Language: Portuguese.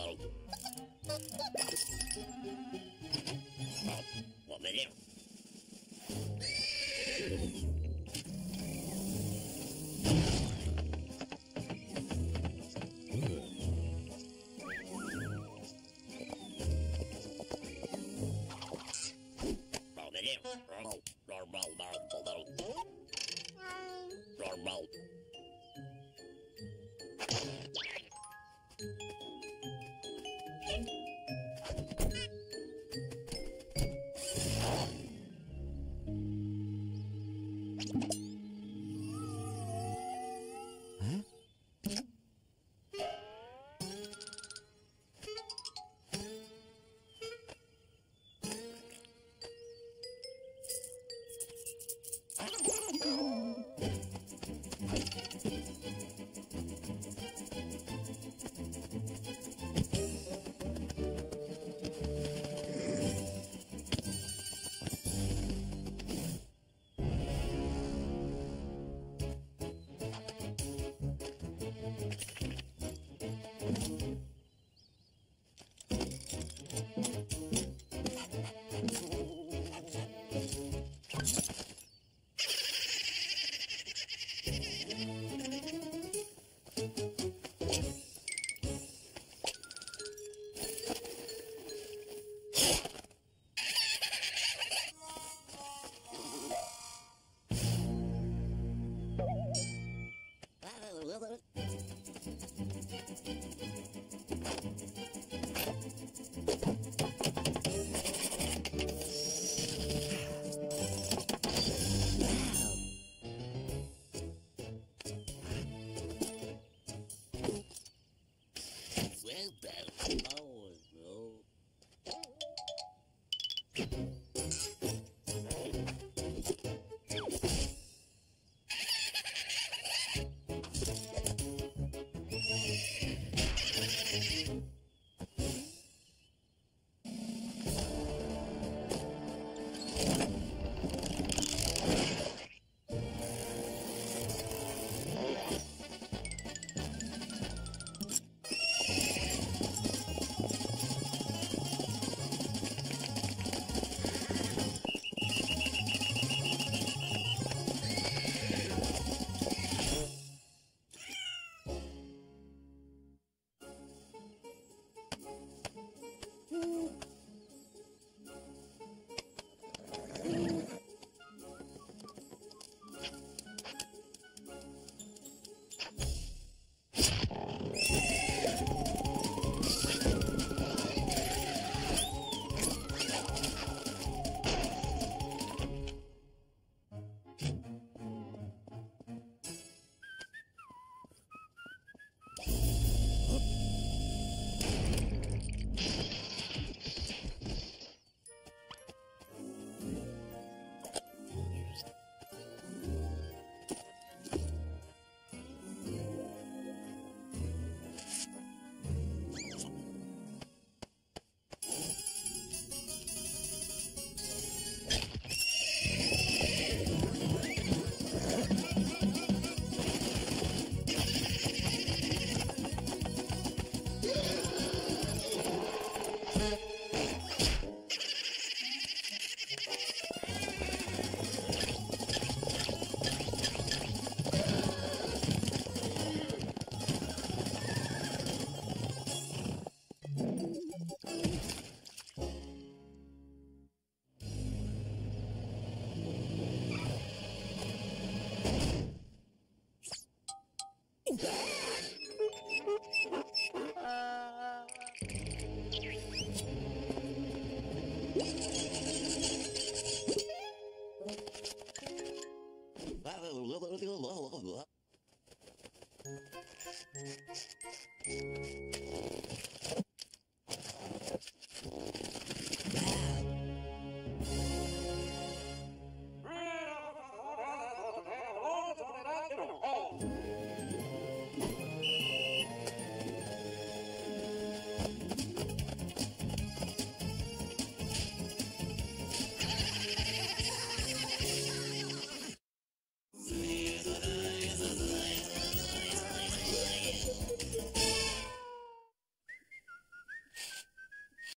Normal.